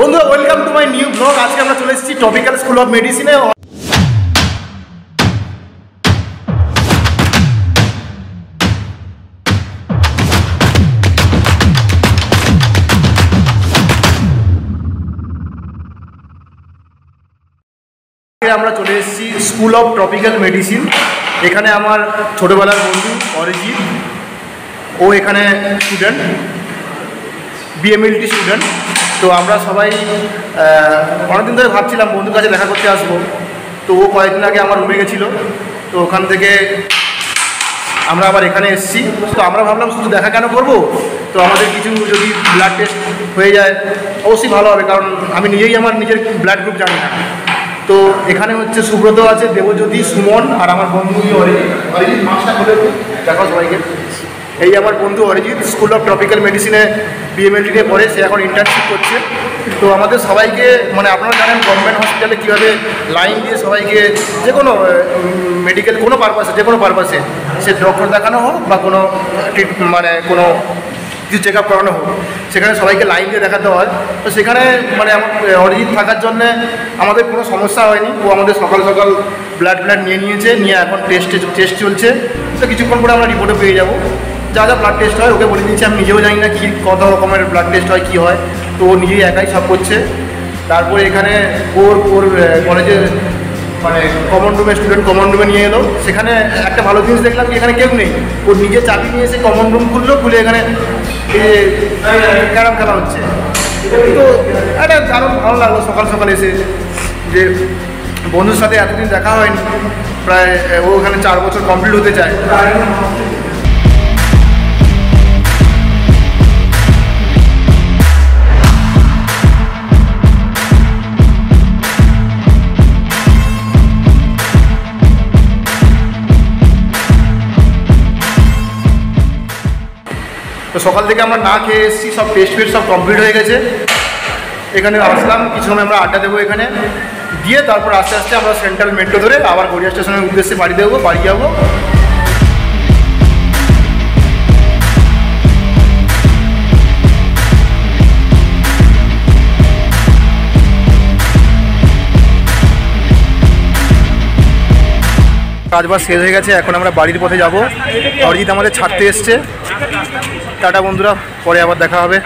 বন্ধুরা welcome to my new blog আজকে আমরা চলে এসেছি টপিক্যাল স্কুল অফ মেডিসিনে আমরা চলে এসেছি স্কুল অফ ট্রপিক্যাল মেডিসিন এখানে আমার ছোটোবেলার বন্ধু অরিজিৎ। ও এখানে স্টুডেন্ট বিএমএলটি স্টুডেন্ট তো আমরা সবাই অনেকদিন ধরে ভাবছিলাম বন্ধুর কাছে দেখা করতে আসব। তো ও কয়েকদিন আগে আমার রুমে গেছিল। তো ওখান থেকে আমরা আবার এখানে এসেছি। তো আমরা ভাবলাম, শুধু দেখা কেন করব? তো আমাদের কিছু যদি ব্লাড টেস্ট হয়ে যায়, অবশ্যই ভালো হবে, কারণ আমি নিজেই আমার নিজের ব্লাড গ্রুপ জানি না। তো এখানে হচ্ছে সুব্রত আছে, দেবজ্যোতি, সুমন আর আমার বন্ধু অরিজিৎ অরিজিৎ মাস্টার বলে দেখো সবাইকে। এই আমার বন্ধু অরিজিৎ স্কুল অফ ট্রপিক্যাল মেডিসিনে বিএমএলটিতে পড়ে, সে এখন ইন্টার্নশিপ করছে। তো আমাদের সবাইকে মানে আপনারা জানেন গভর্নমেন্ট হসপিটালে কীভাবে লাইন দিয়ে সবাইকে যে কোনো মেডিকেল কোনো পারপাসে যে কোনো পারপাসে সে ডক্টর দেখানো হোক বা কোনো মানে কোনো কিছু চেক আপ করানো হোক, সেখানে সবাইকে লাইন দিয়ে দেখাতে হয়। তো সেখানে মানে অরিজিৎ থাকার জন্যে আমাদের কোনো সমস্যা হয়নি। ও আমাদের সকাল সকাল ব্লাড ব্লাড নিয়ে নিয়েছে, নিয়ে এখন টেস্ট টেস্ট চলছে। তো কিছুক্ষণ পরে আমরা রিপোর্টে পেয়ে যাব। যা যা ব্লাড টেস্ট হয়, ওকে বলে দিয়েছি, আমি নিজেও জানি না কী, কত রকমের ব্লাড টেস্ট হয়, কী হয়। তো ও নিজেই একাই সব করছে। তারপরে এখানে ওর ওর কলেজের মানে কমন রুমে স্টুডেন্ট কমন রুমে নিয়ে এলো। সেখানে একটা ভালো জিনিস দেখলাম কি, এখানে কেউ নেই। ওর নিজে চাবি নিয়ে এসে কমন রুম খুললো, খুলে এখানে ক্যারাম খেলা হচ্ছে। তো একটা দারুণ ভালো লাগল সকাল সকাল এসে যে বন্ধুর সাথে এতদিন দেখা হয়নি। প্রায় ও ওখানে চার বছর কমপ্লিট হতে চায়। তো সকাল থেকে আমরা না খেয়ে এসেছি, সব টেস্ট ফেস্ট সব কমপ্লিট হয়ে গেছে। এখানে আসলাম কিছু সময় আমরা আড্ডা দেবো এখানে। দিয়ে তারপর আস্তে আস্তে আমরা সেন্ট্রাল মেট্রো ধরে আবার গড়িয়া স্টেশনের উদ্দেশ্যে বাড়ি দেবো বাড়ি যাব। কাজবাজ শেষ হয়ে গেছে, এখন আমরা বাড়ির পথে যাব। অরিজিৎ আমাদের ছাড়তে এসছে। টাটা বন্ধুরা পরে আবার দেখা হবে।